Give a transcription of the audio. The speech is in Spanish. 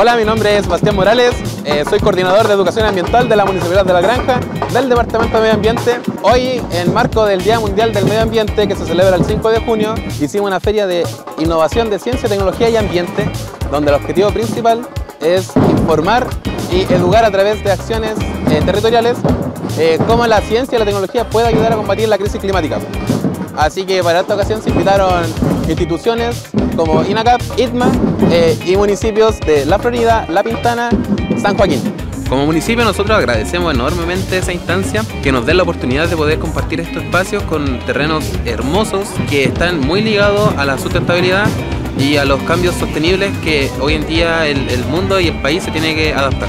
Hola, mi nombre es Bastián Morales, eh, soy coordinador de educación ambiental de la Municipalidad de La Granja, del Departamento de Medio Ambiente. Hoy, en marco del Día Mundial del Medio Ambiente, que se celebra el 5 de junio, hicimos una feria de innovación de ciencia, tecnología y ambiente, donde el objetivo principal es informar y educar a través de acciones eh, territoriales eh, cómo la ciencia y la tecnología puede ayudar a combatir la crisis climática. Así que para esta ocasión se invitaron instituciones como INACAP, ITMA eh, y municipios de La Florida, La Pintana, San Joaquín. Como municipio nosotros agradecemos enormemente esa instancia que nos dé la oportunidad de poder compartir estos espacios con terrenos hermosos que están muy ligados a la sustentabilidad y a los cambios sostenibles que hoy en día el, el mundo y el país se tiene que adaptar.